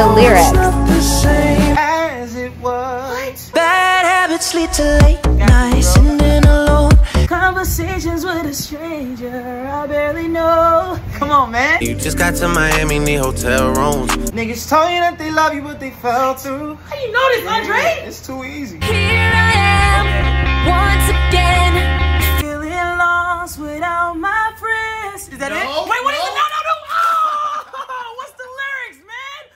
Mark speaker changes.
Speaker 1: the lyrics.
Speaker 2: Bad
Speaker 1: habits lead to late
Speaker 3: nights
Speaker 2: and
Speaker 1: then alone.
Speaker 2: Conversations with a stranger I barely know. Come on, man.
Speaker 4: You just got to Miami, need hotel rooms.
Speaker 2: Niggas told you that they love you, but they fell too. How
Speaker 3: you know this, Andre?
Speaker 2: It's too easy.
Speaker 1: Here I am, once again.
Speaker 2: Feeling lost without my friends. Is that no. it? Wait, what